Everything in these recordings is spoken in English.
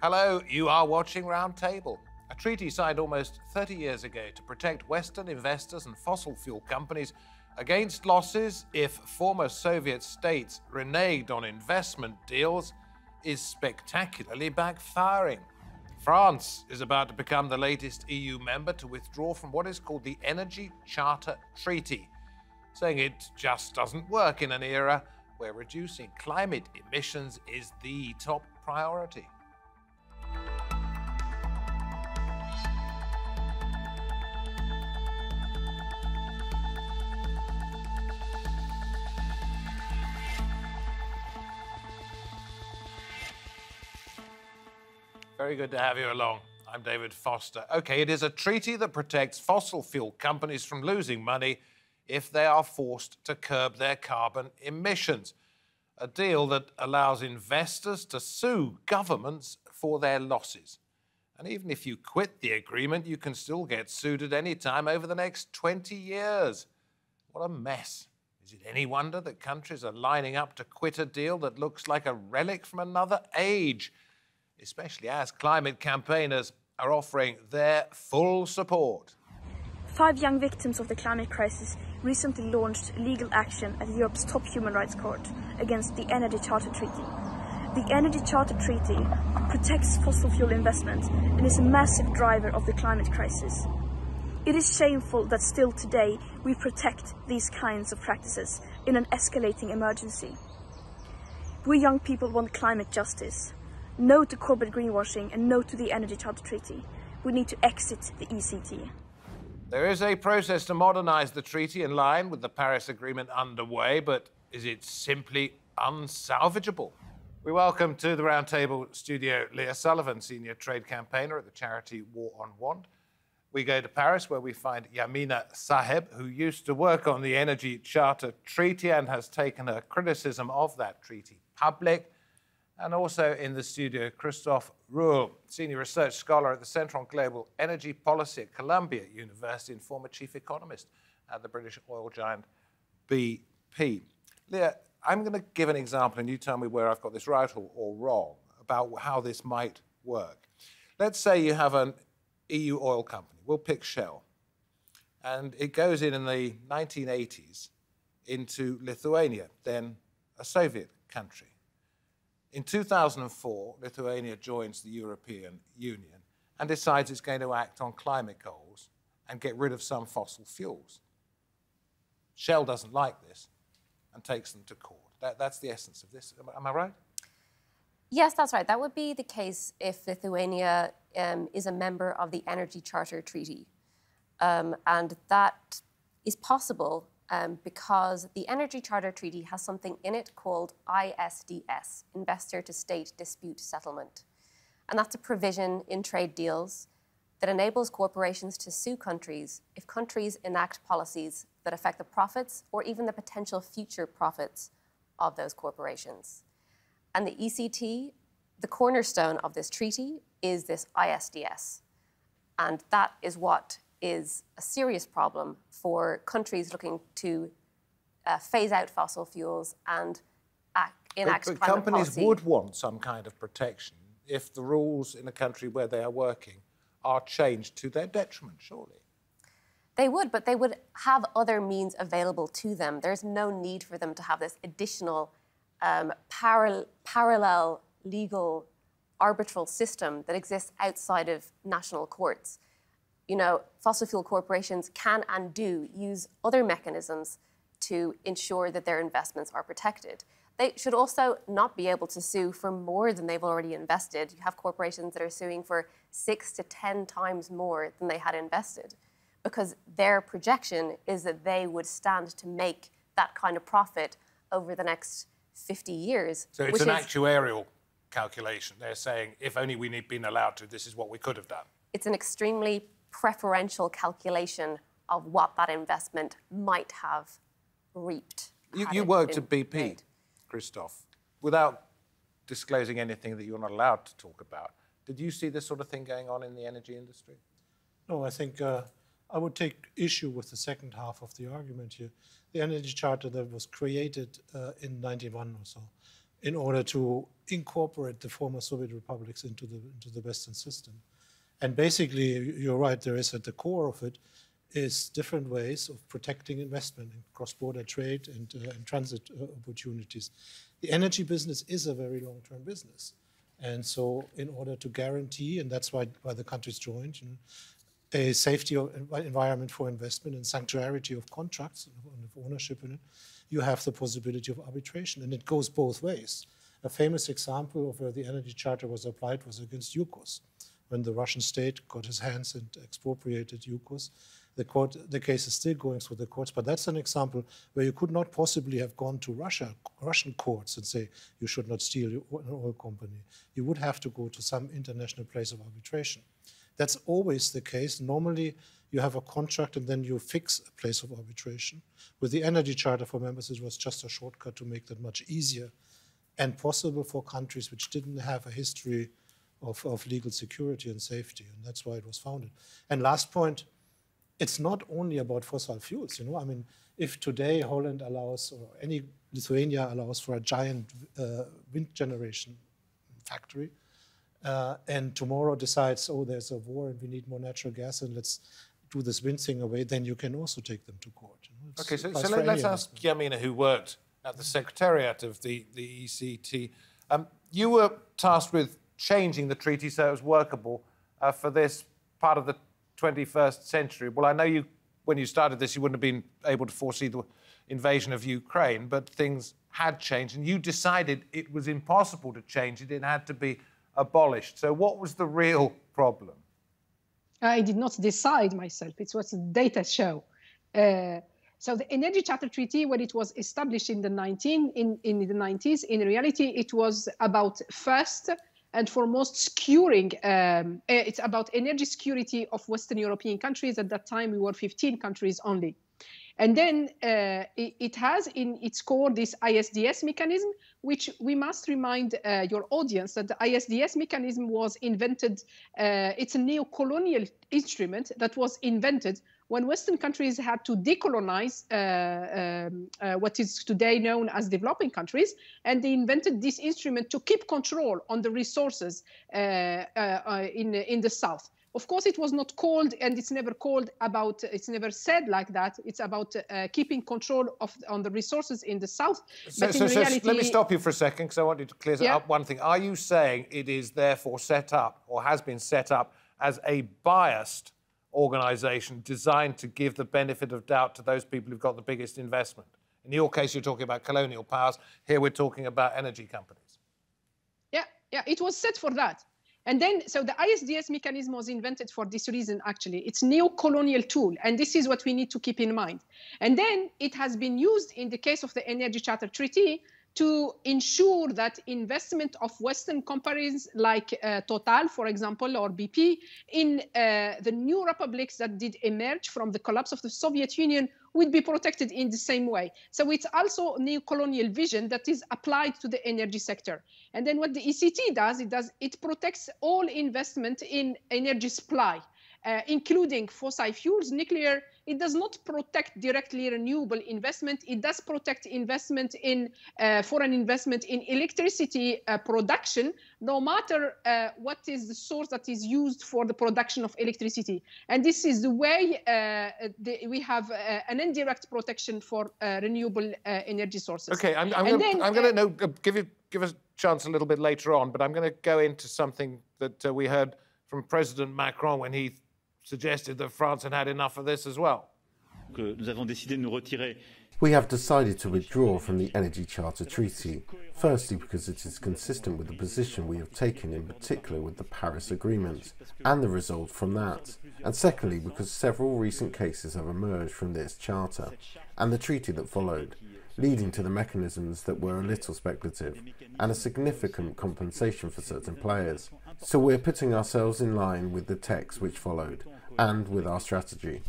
Hello, you are watching Roundtable, a treaty signed almost 30 years ago to protect Western investors and fossil fuel companies against losses if former Soviet states reneged on investment deals is spectacularly backfiring. France is about to become the latest EU member to withdraw from what is called the Energy Charter Treaty, saying it just doesn't work in an era where reducing climate emissions is the top priority. Very good to have you along. I'm David Foster. Okay, it is a treaty that protects fossil fuel companies from losing money if they are forced to curb their carbon emissions. A deal that allows investors to sue governments for their losses. And even if you quit the agreement, you can still get sued at any time over the next 20 years. What a mess. Is it any wonder that countries are lining up to quit a deal that looks like a relic from another age? Especially as climate campaigners are offering their full support. Five young victims of the climate crisis recently launched legal action at Europe's top human rights court against the Energy Charter Treaty. The Energy Charter Treaty protects fossil fuel investment and is a massive driver of the climate crisis. It is shameful that still today we protect these kinds of practices in an escalating emergency. We young people want climate justice, no to corporate greenwashing and no to the Energy Charter Treaty. We need to exit the ECT. There is a process to modernize the treaty in line with the Paris Agreement underway, but is it simply unsalvageable? We welcome to the roundtable studio Leah Sullivan, senior trade campaigner at the charity War on Want. We go to Paris, where we find Yamina Saheb, who used to work on the Energy Charter Treaty and has taken her criticism of that treaty public and also in the studio, Christof Ruehl, Senior Research Scholar at the Centre on Global Energy Policy at Columbia University and former Chief Economist at the British oil giant BP. Leah, I'm going to give an example and you tell me where I've got this right or, or wrong about how this might work. Let's say you have an EU oil company, we'll pick Shell, and it goes in in the 1980s into Lithuania, then a Soviet country. In 2004, Lithuania joins the European Union and decides it's going to act on climate goals and get rid of some fossil fuels. Shell doesn't like this and takes them to court. That, that's the essence of this. Am, am, I right? Yes, that's right. That would be the case if Lithuania um, is a member of the Energy Charter Treaty. Um, and that is possible um, because the Energy Charter Treaty has something in it called ISDS, Investor to State Dispute Settlement. And that's a provision in trade deals that enables corporations to sue countries if countries enact policies that affect the profits or even the potential future profits of those corporations. And the ECT, the cornerstone of this treaty, is this ISDS. And that is what is a serious problem for countries looking to uh, phase out fossil fuels and act, enact but, but companies policy. would want some kind of protection if the rules in a country where they are working are changed to their detriment, surely. They would, but they would have other means available to them. There's no need for them to have this additional um, paral parallel legal arbitral system that exists outside of national courts you know, fossil fuel corporations can and do use other mechanisms to ensure that their investments are protected. They should also not be able to sue for more than they've already invested. You have corporations that are suing for six to 10 times more than they had invested because their projection is that they would stand to make that kind of profit over the next 50 years. So it's an is, actuarial calculation. They're saying if only we'd been allowed to, this is what we could have done. It's an extremely preferential calculation of what that investment might have reaped. You, you worked at BP, made. Christophe, without disclosing anything that you're not allowed to talk about. Did you see this sort of thing going on in the energy industry? No, I think uh, I would take issue with the second half of the argument here. The Energy Charter that was created uh, in 91 or so in order to incorporate the former Soviet republics into the, into the Western system. And basically, you're right, there is at the core of it is different ways of protecting investment in cross-border trade and, uh, and transit uh, opportunities. The energy business is a very long-term business. And so in order to guarantee, and that's why, why the countries joined, a safety environment for investment and sanctuarity of contracts and of ownership in it, you have the possibility of arbitration. And it goes both ways. A famous example of where the Energy Charter was applied was against Yukos, when the Russian state got his hands and expropriated Yukos. The, court, the case is still going through the courts, but that's an example where you could not possibly have gone to Russia, Russian courts and say you should not steal an oil company. You would have to go to some international place of arbitration. That's always the case. Normally, you have a contract and then you fix a place of arbitration. With the Energy Charter for members, it was just a shortcut to make that much easier and possible for countries which didn't have a history of, of legal security and safety. And that's why it was founded. And last point, it's not only about fossil fuels. You know, I mean, if today Holland allows, or any Lithuania allows for a giant uh, wind generation factory, uh, and tomorrow decides, oh, there's a war and we need more natural gas, and let's do this wind thing away, then you can also take them to court. You know, okay, so, so let, us ask Yamina, who worked at the secretariat of the, the ECT. Um, you were tasked with changing the treaty so it was workable uh, for this part of the 21st century. Well, I know you, when you started this, you wouldn't have been able to foresee the invasion of Ukraine, but things had changed, and you decided it was impossible to change it. It had to be abolished. So, what was the real problem? I did not decide myself. It was the data show. Uh, so the Energy Charter Treaty, when it was established in the 19 in, in the 90s, in reality, it was about first and foremost securing. Um, eh, it's about energy security of Western European countries. At that time, we were 15 countries only. And then uh, it, it, has in its core this ISDS mechanism, which we must remind uh, your audience that the ISDS mechanism was invented, uh, it's a neo-colonial instrument that was invented when Western countries had to decolonize uh, um, uh, what is today known as developing countries, and they invented this instrument to keep control on the resources uh in, in the South. Of course, it was not called, and it's never called about. It's never said like that. It's about uh, keeping control of on the resources in the south. So, but so, in so reality, let me stop you for a second because I want you to clear yeah. up one thing. Are you saying it is therefore set up or has been set up as a biased organisation designed to give the benefit of doubt to those people who've got the biggest investment? In your case, you're talking about colonial powers. Here, we're talking about energy companies. Yeah, yeah, it was set for that. And then, so the ISDS mechanism was invented for this reason, actually. It's neo-colonial tool, and this is what we need to keep in mind. And then it has been used in the case of the Energy Charter Treaty to ensure that investment of Western companies like uh, Total, for example, or BP, in uh, the new republics that did emerge from the collapse of the Soviet Union would be protected in the same way. So it's also neo-colonial vision that is applied to the energy sector. And then what the ECT does, it does it protects all investment in energy supply uh, including fossil fuels, nuclear, it does not protect directly renewable investment. It does protect investment in uh, foreign investment in electricity uh, production, no matter uh, what is the source that is used for the production of electricity. And this is the way uh, the, we have uh, an indirect protection for renewable energy sources. Okay, I'm, I'm going to give you give a chance a little bit later on, but I'm going to go into something that we heard from President Macron when he suggested that France had had enough of this as well. We have decided to withdraw from the Energy Charter Treaty, firstly because it is consistent with the position we have taken in particular with the Paris Agreement and the result from that, and secondly because several recent cases have emerged from this charter and the treaty that followed, leading to the mechanisms that were a little speculative and a significant compensation for certain players. So we're putting ourselves in line with the text which followed and with our strategy.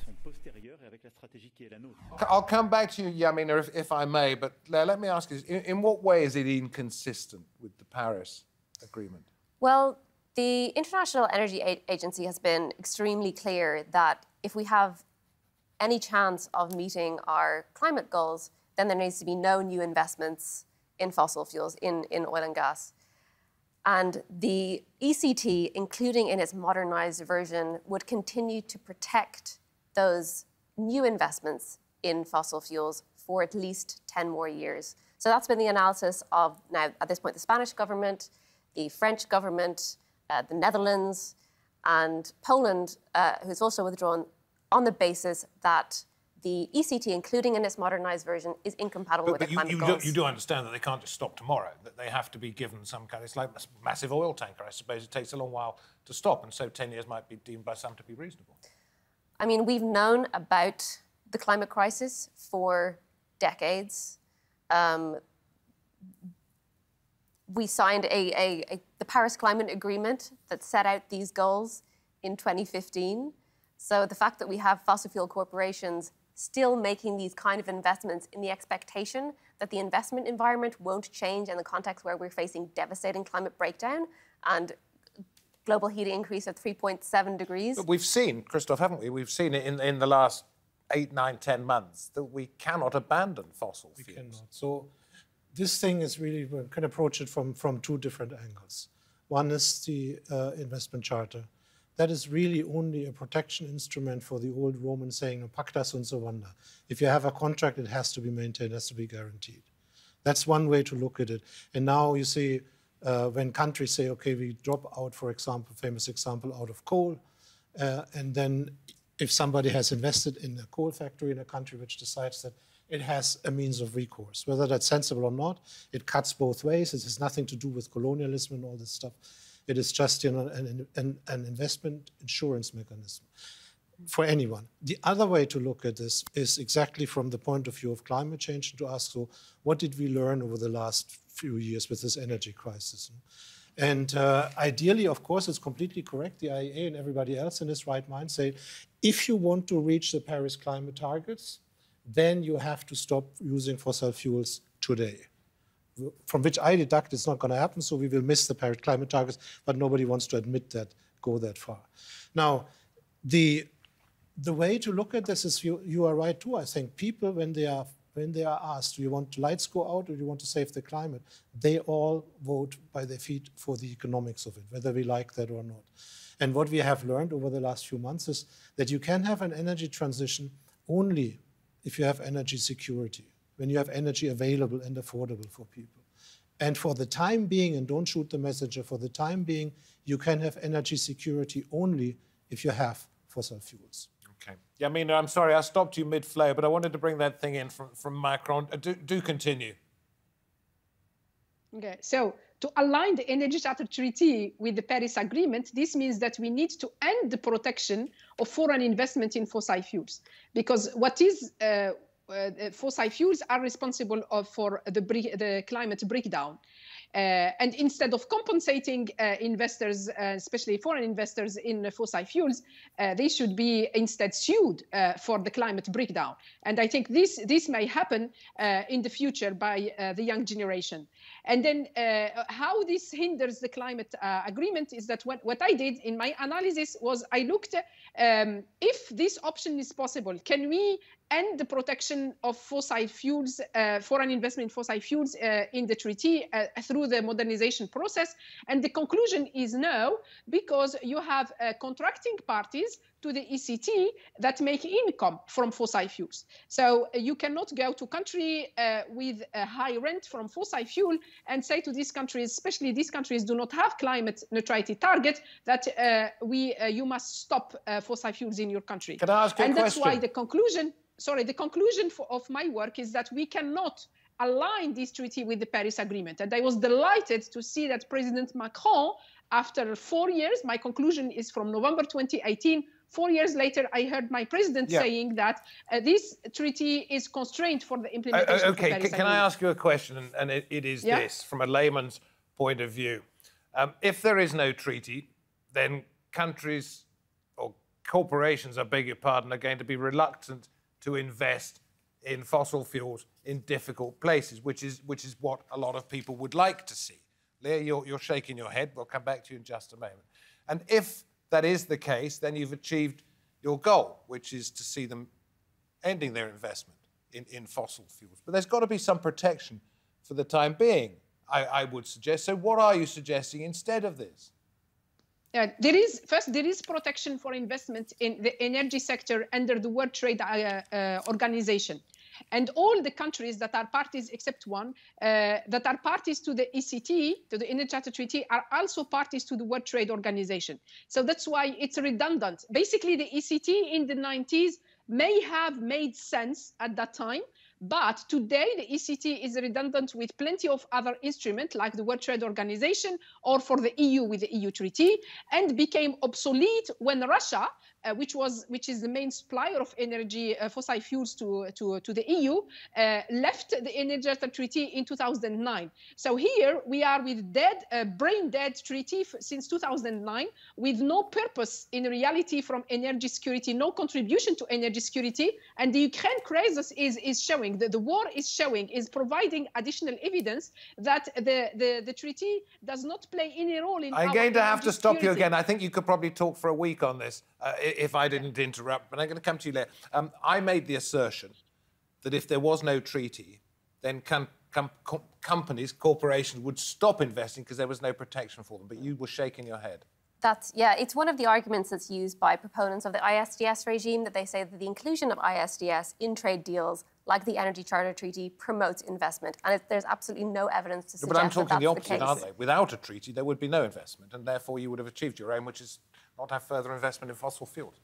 I'll come back to you, Yamina, if, if I may, but let me ask you, in, in what way is it inconsistent with the Paris Agreement? Well, the International Energy Agency has been extremely clear that if we have any chance of meeting our climate goals, then there needs to be no new investments in fossil fuels, in, in oil and gas. And the ECT, including in its modernized version, would continue to protect those new investments in fossil fuels for at least 10 more years. So that's been the analysis of now, at this point, the Spanish government, the French government, uh, the Netherlands, and Poland, uh, who's also withdrawn on the basis that the ECT, including in its modernized version, is incompatible but, with but the you, climate you goals. Do, you do understand that they can't just stop tomorrow, that they have to be given some kind it's like a massive oil tanker, I suppose. It takes a long while to stop, and so 10 years might be deemed by some to be reasonable. I mean, we've known about the climate crisis for decades. Um, we signed a, a, a, the Paris Climate Agreement that set out these goals in 2015. So the fact that we have fossil fuel corporations still making these kind of investments in the expectation that the investment environment won't change in the context where we're facing devastating climate breakdown and global heating increase of 3.7 degrees. But we've seen, Christof, haven't we? We've seen it in, in the last eight, nine, ten months that we cannot abandon fossil We fuels. cannot. So this thing is really, we can approach it from, from two different angles. One is the uh, investment charter. That is really only a protection instrument for the old Roman saying, pacta sunt servanda. If you have a contract, it has to be maintained, has to be guaranteed. That's one way to look at it. And now you see, uh, when countries say, okay, we drop out, for example, famous example, out of coal, uh, and then if somebody has invested in a coal factory in a country which decides that it has a means of recourse, whether that's sensible or not, it cuts both ways. It has nothing to do with colonialism and all this stuff. It is just you know, an, an, an investment insurance mechanism for anyone. The other way to look at this is exactly from the point of view of climate change and to ask, so what did we learn over the last few years with this energy crisis? And uh, ideally, of course, it's completely correct. The IEA and everybody else in its right mind say, if you want to reach the Paris climate targets, then you have to stop using fossil fuels today. From which I deduct it's not going to happen, so we will miss the Paris climate targets, but nobody wants to admit that, go that far. Now, the the way to look at this is you, you are right too. I think people, when they are when they are asked, do you want lights go out or do you want to save the climate? They all vote by their feet for the economics of it, whether we like that or not. And what we have learned over the last few months is that you can have an energy transition only if you have energy security, when you have energy available and affordable for people. And for the time being, and don't shoot the messenger, for the time being, you can have energy security only if you have fossil fuels. Okay. Yeah, I mean, I'm sorry, I stopped you mid-flow, but I wanted to bring that thing in from, from Macron. Uh, do, do continue. Okay, so to align the Energy Charter Treaty with the Paris Agreement, this means that we need to end the protection of foreign investment in fossil fuels. Because what is uh, uh, fossil fuels are responsible of, for the, the climate breakdown. Uh, and instead of compensating uh, investors, uh, especially foreign investors in fossil fuels, uh, they should be instead sued uh, for the climate breakdown. And I think this, this may happen uh, in the future by the young generation. And then how this hinders the climate agreement is that what, what I did in my analysis was I looked um, if this option is possible, can we end the protection of fossil fuels, uh, foreign investment in fossil fuels uh, in the treaty uh, through the modernization process? And the conclusion is no, because you have contracting parties to the ECT that make income from fossil fuels. So uh, you cannot go to country uh, with a high rent from fossil fuel and say to these countries, especially these countries do not have climate neutrality target, that uh, we you must stop fossil fuels in your country. Can I ask you and a that's why the conclusion sorry, the conclusion for, of my work is that we cannot align this treaty with the Paris Agreement. And I was delighted to see that President Macron, after four years, my conclusion is from November 2018, four years later, I heard my president Yeah. saying that uh, this treaty is constrained for the Uh, implementation uh, of the okay, Paris can, can I ask you a question? And, and it, it is Yeah. this, from a layman's point of view. Um, if there is no treaty, then countries or corporations, I beg your pardon, are going to be reluctant to invest in fossil fuels in difficult places, which is, which is what a lot of people would like to see. Leah, you're, you're shaking your head. We'll come back to you in just a moment. And if that is the case, then you've achieved your goal, which is to see them ending their investment in, in fossil fuels. But there's got to be some protection for the time being, I, I would suggest. So, what are you suggesting instead of this? Uh, there is first there is protection for investment in the energy sector under the World Trade uh, uh, Organization, and all the countries that are parties except one uh, that are parties to the ECT to the Energy Charter Treaty are also parties to the World Trade Organization. So that's why it's redundant. Basically, the ECT in the 90s may have made sense at that time but today, the ECT is redundant with plenty of other instruments like the World Trade Organization or for the EU with the EU Treaty, and became obsolete when Russia uh, which was which is the main supplier of energy uh, fossil fuels to to, to the EU, uh, left the Energy Treaty in 2009. So here we are with dead, uh, brain dead treaty since 2009, with no purpose in reality from energy security, no contribution to energy security, and the Ukraine crisis is is showing that the war is showing is providing additional evidence that the the, the treaty does not play any role in. I'm going to have to stop you again. I think you could probably talk for a week on this. If I didn't interrupt, but I'm going to come to you later. Um, I made the assertion that if there was no treaty, then com com companies, corporations would stop investing because there was no protection for them. But you were shaking your head. That's yeah. It's one of the arguments that's used by proponents of the ISDS regime that they say that the inclusion of ISDS in trade deals, like the Energy Charter Treaty, promotes investment, and it, there's absolutely no evidence to suggest But I'm talking that the opposite, the aren't they? Without a treaty, there would be no investment, and therefore you would have achieved your aim, which is not have further investment in fossil fuels.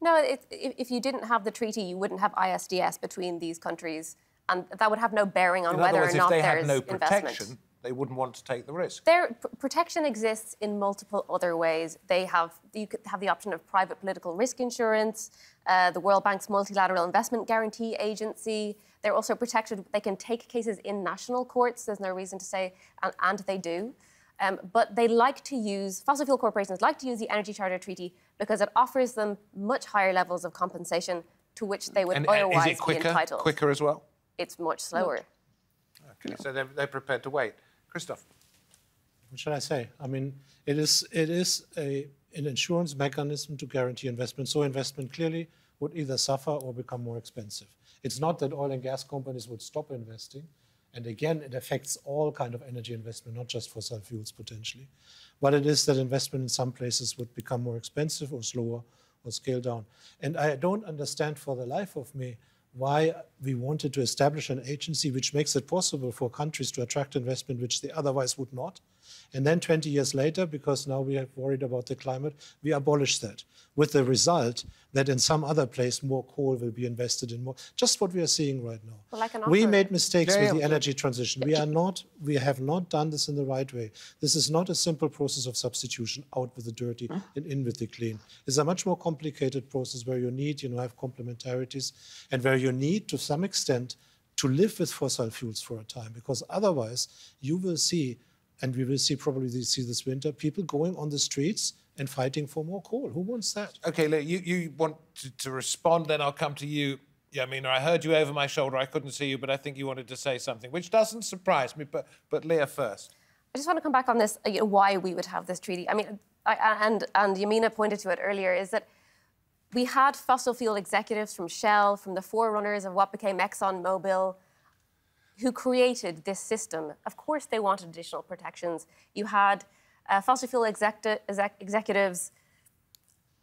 No, it, if you didn't have the treaty, you wouldn't have ISDS between these countries, and that would have no bearing on in whether words, or not there's no protection, investment. they wouldn't want to take the risk. Their protection exists in multiple other ways. They have you could have the option of private political risk insurance, uh, the World Bank's multilateral investment guarantee agency. They're also protected. They can take cases in national courts. There's no reason to say, and, and they do. Um, but they like to use, fossil fuel corporations like to use the Energy Charter Treaty because it offers them much higher levels of compensation to which they would and, otherwise is it quicker, be entitled. quicker as well? It's much slower. Okay, so they're, they're prepared to wait. Christof. What should I say? I mean, it is, it is a, an insurance mechanism to guarantee investment. So investment clearly would either suffer or become more expensive. It's not that oil and gas companies would stop investing. And again, it affects all kind of energy investment, not just fossil fuels potentially. But it is that investment in some places would become more expensive or slower or scale down. And I don't understand for the life of me why we wanted to establish an agency which makes it possible for countries to attract investment which they otherwise would not. And then 20 years later, because now we are worried about the climate, we abolish that with the result that in some other place more coal will be invested in more. Just what we are seeing right now. Well, like we made mistakes yeah, with the energy transition. We are not, we have not done this in the right way. This is not a simple process of substitution, out with the dirty mm. and in with the clean. It's a much more complicated process where you need, you know, have complementarities and where you need to some extent to live with fossil fuels for a time, because otherwise you will see and we will see probably see this winter people going on the streets and fighting for more coal. Who wants that? Okay, look, you, you want to, to respond, then I'll come to you. Yeah, I mean, I heard you over my shoulder. I couldn't see you, but I think you wanted to say something, which doesn't surprise me. But, but Leah first. I just want to come back on this, uh, you know, why we would have this treaty. I mean, I, and, and Yamina pointed to it earlier, is that we had fossil fuel executives from Shell, from the forerunners of what became ExxonMobil, who created this system. Of course, they wanted additional protections. You had uh, fossil fuel exec- exec- executives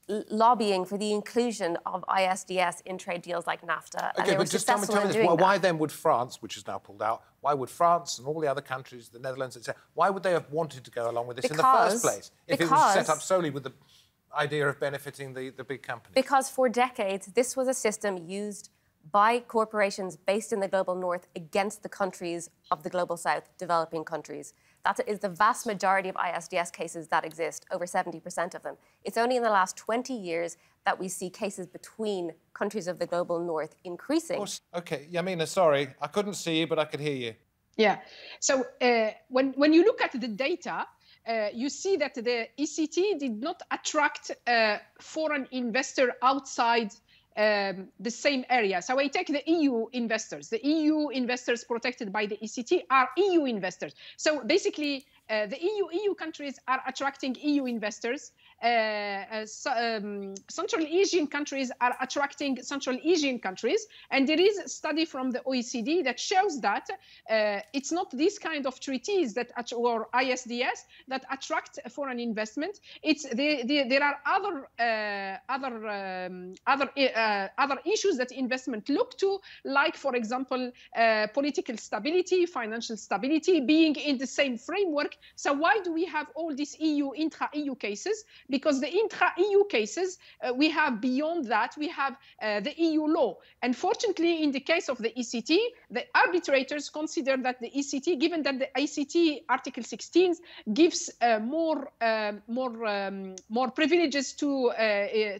lobbying for the inclusion of ISDS in trade deals like NAFTA. Okay, but just tell me, tell me this. Why, why then would France, which is now pulled out, why would France and all the other countries, the Netherlands, etc., why would they have wanted to go along with this in the first place if it was set up solely with the idea of benefiting the, the big companies? Because for decades, this was a system used by corporations based in the global north against the countries of the global south, developing countries. That is the vast majority of ISDS cases that exist, over 70% of them. It's only in the last 20 years that we see cases between countries of the global north increasing. Okay, Yamina, sorry, I couldn't see you, but I could hear you. Yeah. So uh, when when you look at the data, uh, you see that the ECT did not attract uh, foreign investor outside um, the same area. So I take the EU investors. The EU investors protected by the ECT are EU investors. So basically, uh, the EU EU countries are attracting EU investors. Uh, um, Central Asian countries are attracting Central Asian countries. And there is a study from the OECD that shows that uh, it's not these kind of treaties that or ISDS that attract foreign investment. It's the, the, there are other uh, other um, other uh, other issues that investment look to, like for example, uh, political stability, financial stability, being in the same framework. So why do we have all these EU intra-EU cases? Because the intra-EU cases uh, we have beyond that we have uh, the EU law. And fortunately, in the case of the ECT, the arbitrators consider that the ECT, given that the ECT Article 16 gives uh, more more um, more privileges to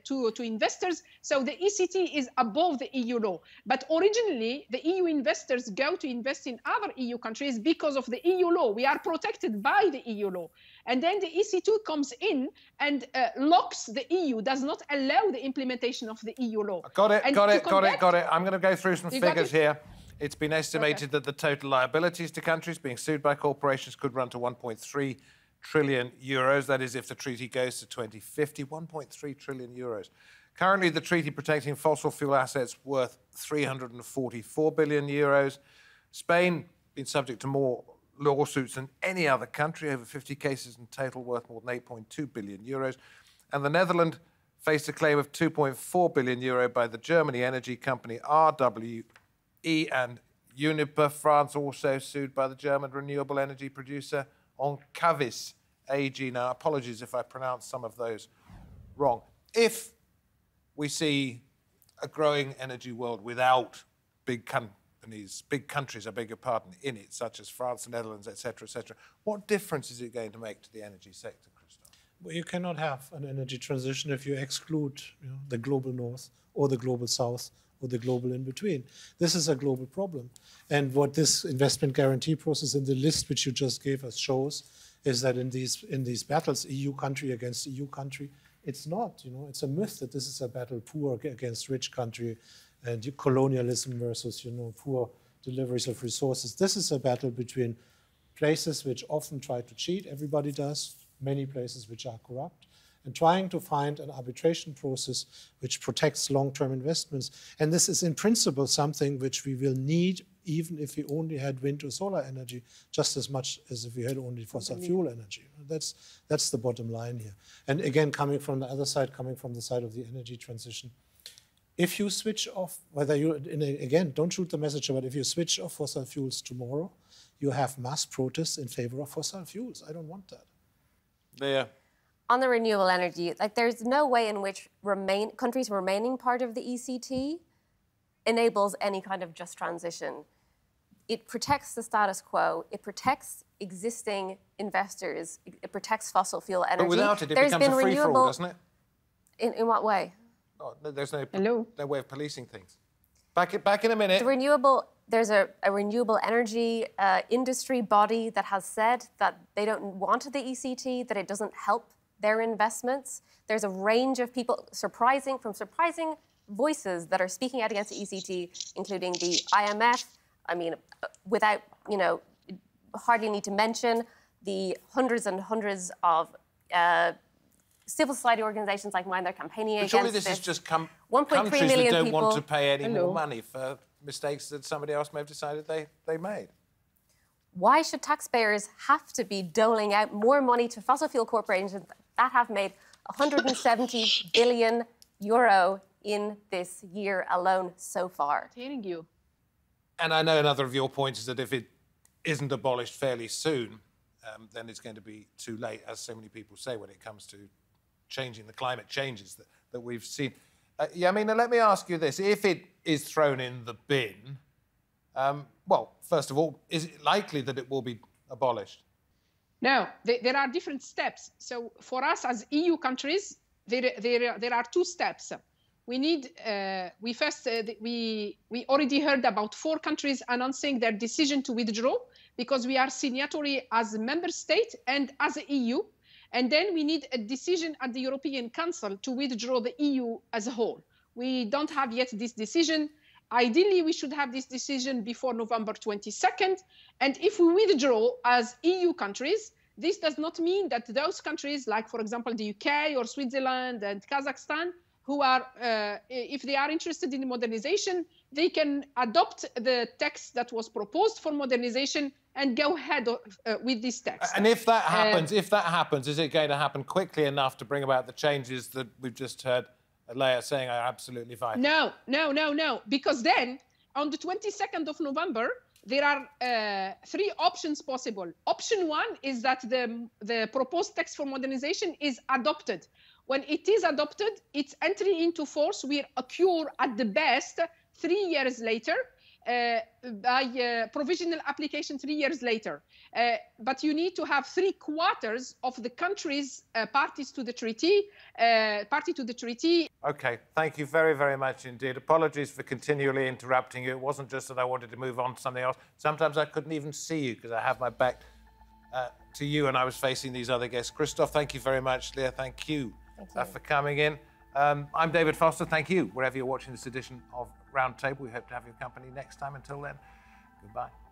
to to investors, so the ECT is above the EU law. But originally, the EU investors go to invest in other EU countries because of the EU law. We are protected by the EU law. And then the ECT comes in and uh, locks the EU, does not allow the implementation of the EU law. Got it, and got it, got it, got it. I'm going to go through some figures it? here. It's been estimated okay. that the total liabilities to countries being sued by corporations could run to 1.3 trillion euros. That is, if the treaty goes to 2050, 1.3 trillion euros. Currently, the treaty protecting fossil fuel assets worth 344 billion euros. Spain been subject to more lawsuits than any other country, over 50 cases in total worth more than 8.2 billion euros. And the Netherlands faced a claim of 2.4 billion euro by the Germany energy company RWE and Uniper. France also sued by the German renewable energy producer Encavis AG. Now, apologies if I pronounce some of those wrong. If we see a growing energy world without big countries, companies, big countries, I beg your pardon, in it, such as France, the Netherlands, etc., etc. What difference is it going to make to the energy sector, Christof? Well, you cannot have an energy transition if you exclude you know, the global north or the global south or the global in between. This is a global problem. And what this investment guarantee process in the list which you just gave us shows is that in these in these battles, EU country against EU country, it's not. You know, it's a myth that this is a battle poor against rich country, Uh, and colonialism versus you know poor deliveries of resources. This is a battle between places which often try to cheat, everybody does, many places which are corrupt, and trying to find an arbitration process which protects long-term investments. And this is in principle something which we will need even if we only had wind or solar energy, just as much as if we had only fossil mm-hmm. fuel energy. That's, that's the bottom line here. And again, coming from the other side, coming from the side of the energy transition, if you switch off, whether you, a, again, don't shoot the messenger, but if you switch off fossil fuels tomorrow, you have mass protests in favor of fossil fuels. I don't want that. Yeah. On the renewable energy, like there's no way in which remain countries remaining part of the ECT enables any kind of just transition. It protects the status quo. It protects existing investors. It protects fossil fuel energy. But without it, it There's becomes been a free renewable... for all, doesn't it? In, in what way? Oh, there's no, Hello? no way of policing things. Back, back in a minute. The renewable, there's a, a renewable energy uh, industry body that has said that they don't want the ECT, that it doesn't help their investments. There's a range of people, surprising from surprising voices that are speaking out against the ECT, including the IMF. I mean, uh, without you know, hardly need to mention the hundreds and hundreds of uh, civil society organizations like mine, they're campaigning but against surely this, this. is just com- 1.3 countries that don't people. want to pay any Hello. more money for mistakes that somebody else may have decided they, they made. Why should taxpayers have to be doling out more money to fossil fuel corporations that have made 170 billion euro in this year alone so far? Hearing you. And I know another of your points is that if it isn't abolished fairly soon, um, then it's going to be too late, as so many people say when it comes to changing the climate changes that, that we've seen. Uh, Yamina, let me ask you this. If it is thrown in the bin, um, well, first of all, is it likely that it will be abolished? No, there, there are different steps. So for us as EU countries, there, there, there are two steps. We need, uh, we first, uh, we, we already heard about four countries announcing their decision to withdraw because we are signatory as a member state and as a EU. And then we need a decision at the European Council to withdraw the EU as a whole. We don't have yet this decision. Ideally, we should have this decision before November 22nd. And if we withdraw as EU countries, this does not mean that those countries, like for example the UK or Switzerland and Kazakhstan, who are, uh, if they are interested in modernization, they can adopt the text that was proposed for modernization and go ahead uh, with this text. And if that happens, uh, if that happens, is it going to happen quickly enough to bring about the changes that we've just heard Leah saying are absolutely vital? No, no, no, no, because then on the 22nd of November, there are uh, three options possible. Option one is that the, the proposed text for modernization is adopted. When it is adopted, its entry into force will occur at the best three years later, uh, by uh, provisional application three years later. Uh, but you need to have three quarters of the countries uh, parties to the treaty, uh, party to the treaty. Okay, thank you very, very much indeed. Apologies for continually interrupting you. It wasn't just that I wanted to move on to something else. Sometimes I couldn't even see you because I have my back uh, to you and I was facing these other guests. Christof, thank you very much. Leah, thank you, you. for coming in. Um, I'm David Foster. Thank you, wherever you're watching this edition of Roundtable. We hope to have your company next time. Until then, goodbye.